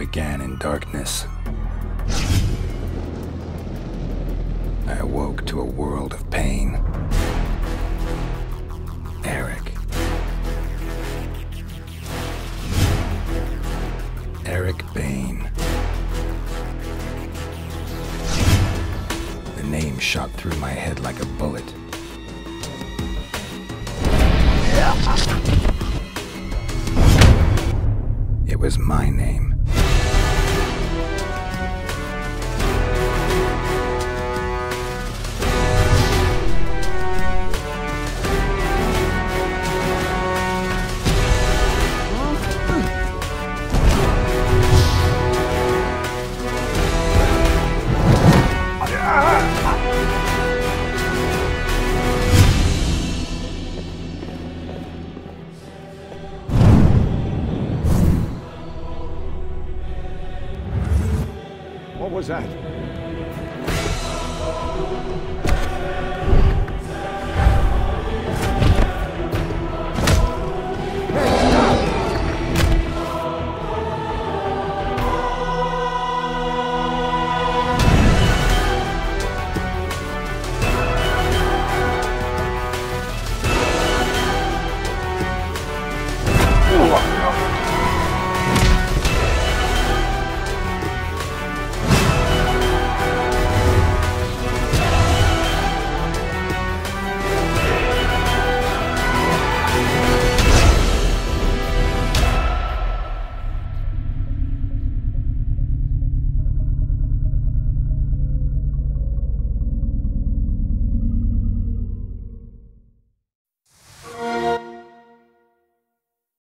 began in darkness. I awoke to a world of pain. Eric. Eric Bane. The name shot through my head like a bullet. Was my name. What was that?